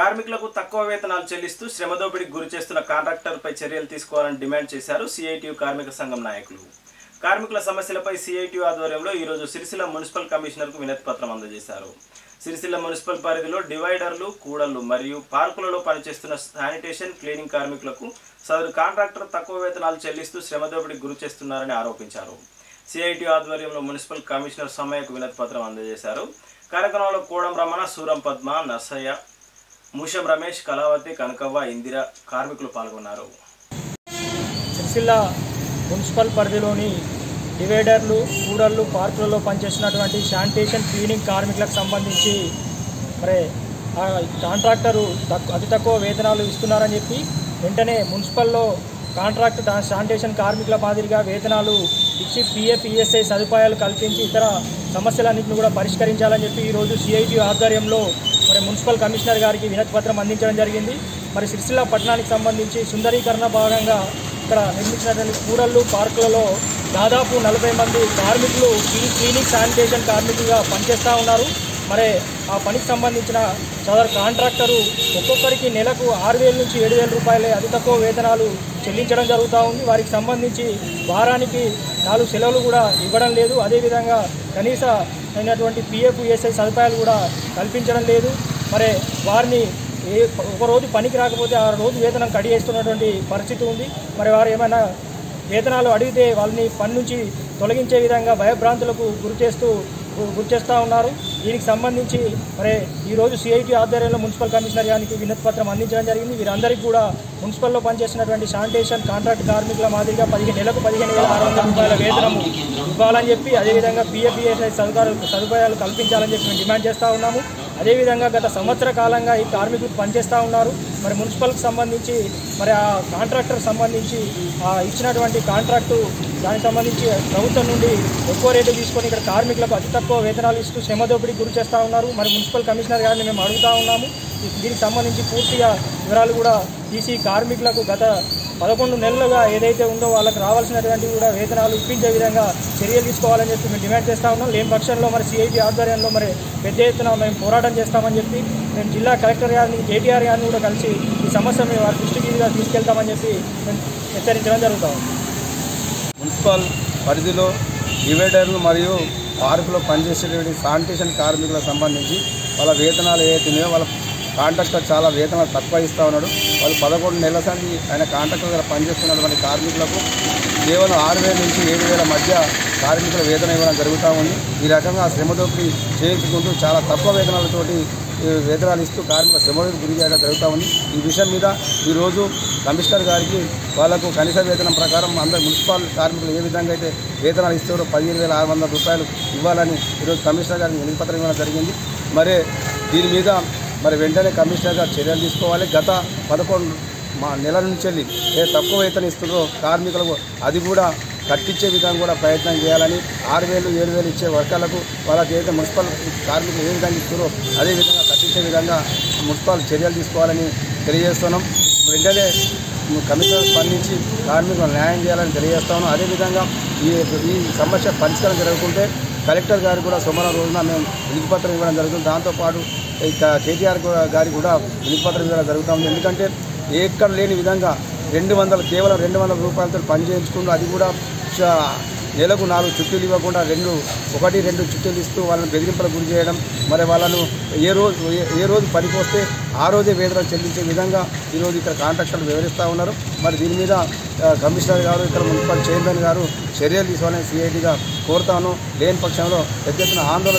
కార్మికులకు తక్కువ వేతనాలు చెల్లిస్తూ శ్రమదోపిడికి గురి చేస్తున్న కాంట్రాక్టర్పై చర్యలు తీసుకోవాలని డిమాండ్ చేశారు సిఐటియు కార్మిక సంఘం నాయకులు. కార్మికుల సమస్యలపై సిఐటియు ఆధ్వర్యంలో ఈరోజు సిరిసిల్ల మున్సిపల్ కమిషనర్కు వినతి పత్రం అందజేశారు. సిరిసిల్ల మున్సిపల్ పరిధిలో డివైడర్లు కూడళ్ళు మరియు పార్కులలో పనిచేస్తున్న శానిటేషన్ క్లీనింగ్ కార్మికులకు సదరు కాంట్రాక్టర్ తక్కువ వేతనాలు చెల్లిస్తూ శ్రమదోపిడికి గురి చేస్తున్నారని ఆరోపించారు. సిఐటి ఆధ్వర్యంలో మున్సిపల్ కమిషనర్ సమయకు వినతి పత్రం అందజేశారు. కార్యక్రమంలో కోడం రమణ సూరం పద్మ నర్సయ్య మూషం రమేష్ కళావతి కనకవ్వ ఇందిర కార్మికులు పాల్గొన్నారు. సిరిసిల్ల మున్సిపల్ పరిధిలోని డివైడర్లు కూడళ్ళు పార్కులలో పనిచేస్తున్నటువంటి శానిటేషన్ క్లీనింగ్ కార్మికులకు సంబంధించి మరి కాంట్రాక్టరు తక్కు అతి తక్కువ వేతనాలు ఇస్తున్నారని చెప్పి వెంటనే మున్సిపల్లో కాంట్రాక్ట్ శానిటేషన్ కార్మికుల మాదిరిగా వేతనాలు ఇచ్చి పిఎఫ్ ఈఎస్ఐ సదుపాయాలు కల్పించి ఇతర సమస్యలన్నింటిని కూడా పరిష్కరించాలని చెప్పి ఈరోజు సిఐటి ఆధ్వర్యంలో మరి మున్సిపల్ కమిషనర్ గారికి వినతిపత్రం అందించడం జరిగింది. మరి సిరిసిల్ల పట్టణానికి సంబంధించి సుందరీకరణ భాగంగా ఇక్కడ నిర్మించినటువంటి కూడళ్ళు పార్కులలో దాదాపు నలభై మంది కార్మికులు ఈ క్లీనింగ్ శానిటేషన్ కార్మికులుగా పనిచేస్తూ ఉన్నారు. మరి ఆ పనికి సంబంధించిన సదర్ కాంట్రాక్టరు ఒక్కొక్కరికి నెలకు ఆరు వేల నుంచి ఏడు వేల రూపాయలే అతి తక్కువ వేతనాలు చెల్లించడం జరుగుతూ ఉంది. వారికి సంబంధించి వారానికి నాలుగు సెలవులు కూడా ఇవ్వడం లేదు. అదేవిధంగా కనీస అయినటువంటి పిఎఫ్ ఈఎస్ఐ సదుపాయాలు కూడా కల్పించడం లేదు. మరి వారిని ఏ ఒక రోజు పనికి రాకపోతే ఆ రోజు వేతనం కడిగేస్తున్నటువంటి పరిస్థితి ఉంది. మరి వారు ఏమైనా వేతనాలు అడిగితే వాళ్ళని పని నుంచి తొలగించే విధంగా భయభ్రాంతులకు గురి చేస్తూ గురి చేస్తూ ఉన్నారు. దీనికి సంబంధించి మరి ఈరోజు సిఐటి ఆధ్వర్యంలో మున్సిపల్ కమిషనర్ గారికి వినతి పత్రం అందించడం జరిగింది. వీరందరికీ కూడా మున్సిపల్లో పనిచేసినటువంటి శానిటేషన్ కాంట్రాక్ట్ కార్మికుల మాదిరిగా పదిహేను నెలకు పదిహేను వేల ఆరు వందల రూపాయల వేతనం ఇవ్వాలని చెప్పి అదేవిధంగా పిఎఫ్ఈఎస్ఐ సదుపాయాలు సదుపాయాలు కల్పించాలని చెప్పి మేము డిమాండ్ చేస్తూ ఉన్నాము. అదేవిధంగా గత సంవత్సర కాలంగా ఈ కార్మికులు పనిచేస్తూ ఉన్నారు. మరి మున్సిపల్కి సంబంధించి మరి ఆ కాంట్రాక్టర్ సంబంధించి ఇచ్చినటువంటి కాంట్రాక్టు దానికి సంబంధించి ప్రభుత్వం నుండి ఎక్కువ రేటు తీసుకొని ఇక్కడ కార్మికులకు అతి తక్కువ వేతనాలు ఇస్తూ శ్రమ దోపిడీకి గురి చేస్తూ ఉన్నారు. మరి మున్సిపల్ కమిషనర్ గారిని మేము అడుగుతా ఉన్నాము. దీనికి సంబంధించి పూర్తిగా వివరాలు కూడా తీసి కార్మికులకు గత పదకొండు నెలలుగా ఏదైతే ఉందో వాళ్ళకి రావాల్సినటువంటి కూడా వేతనాలు ఇప్పించే విధంగా చర్యలు తీసుకోవాలని చెప్పి మేము డిమాండ్ చేస్తూ ఉన్నాం. లేని పక్షంలో మరి సిఐటి ఆధ్వర్యంలో మరి పెద్ద ఎత్తున మేము పోరాటం చేస్తామని చెప్పి మేము జిల్లా కలెక్టర్ గారిని కేటీఆర్ గారిని కూడా కలిసి ఈ సమస్యను వారి దృష్టికి తీసుకెళ్తామని చెప్పి మేము హెచ్చరించడం జరుగుతాం మున్సిపల్ పరిధిలో డివైడర్లు మరియు పార్కులో పనిచేసేటువంటి శానిటేషన్ కార్మికులకు సంబంధించి వాళ్ళ వేతనాలు ఏవైతే వాళ్ళ కాంట్రాక్టర్ చాలా వేతనాలు తక్కువ ఇస్తూ ఉన్నాడు. వాళ్ళు పదకొండు నెలల సంది ఆయన కాంట్రాక్టర్ దగ్గర పనిచేస్తున్నటువంటి కార్మికులకు కేవలం ఆరు వేల నుంచి ఏడు వేల మధ్య కార్మికుల వేతనం ఇవ్వడం జరుగుతూ ఉంది. ఈ రకంగా శ్రమ దోపిడీ చేయించుకుంటూ చాలా తక్కువ వేతనాలతోటి వేతనాలు ఇస్తూ కార్మిక శ్రమకు గురి చేయడం జరుగుతూ ఉంది. ఈ విషయం మీద ఈరోజు కమిషనర్ గారికి వాళ్ళకు కనీస వేతనం ప్రకారం అందరు మున్సిపల్ కార్మికులు ఏ విధంగా అయితే వేతనాలు ఇస్తారో పదిహేను వేల ఆరు వందల రూపాయలు ఇవ్వాలని ఈరోజు కమిషనర్ గారికి వినతిపత్రం ఇవ్వడం జరిగింది. మరి దీని మీద మరి వెంటనే కమిషనర్ గారు చర్యలు తీసుకోవాలి. గత పదకొండు మా నెల నుంచి వెళ్ళి ఏ తక్కువ వేతన ఇస్తుందో కార్మికులకు అది కూడా కట్టించే విధంగా కూడా ప్రయత్నం చేయాలని ఆరు వేలు ఏడు వేలు ఇచ్చే వర్గాలకు వాళ్ళకి ఏదైతే మున్సిపల్ కార్మికులు ఏ విధంగా ఇస్తారో అదే విధంగా కట్టించే విధంగా మున్సిపల్ చర్యలు తీసుకోవాలని తెలియజేస్తున్నాం. వెంటనే కమిషనర్ స్పందించి కార్మికులు న్యాయం చేయాలని తెలియజేస్తాను. అదేవిధంగా ఈ ఈ సమస్య పరిష్కారం జరగకుంటే కలెక్టర్ గారు కూడా సోమవారం రోజున మేము విధిపత్రం ఇవ్వడం జరుగుతుంది. దాంతోపాటు ఇక కేటీఆర్ గారి కూడా వినతిపత్రం ఇవ్వడం జరుగుతుంది. ఎందుకంటే ఎక్కడ లేని విధంగా రెండు వందలు కేవలం రెండు వందల రూపాయలతో పని చేయించుకుంటూ అది కూడా నెలకు నాలుగు చుట్టూలు ఇవ్వకుండా రెండు ఒకటి రెండు చుట్టూలు ఇస్తూ వాళ్ళని బెదిరింపులకు గురి చేయడం మరి వాళ్ళను ఏ రోజు ఏ- ఏ రోజు పనికి వస్తే ఆ రోజే వేతనం చెల్లించే విధంగా ఈరోజు ఇక్కడ కాంట్రాక్టర్లు వివరిస్తూ ఉన్నారు. మరి దీని మీద కమిషనర్ గారు ఇక్కడ మున్సిపల్ చైర్మన్ గారు చర్యలు తీసుకోవాలని సిఐటిగా కోరుతాను. లేని పక్షంలో పెద్ద ఎత్తున ఆందోళన